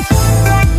Oh,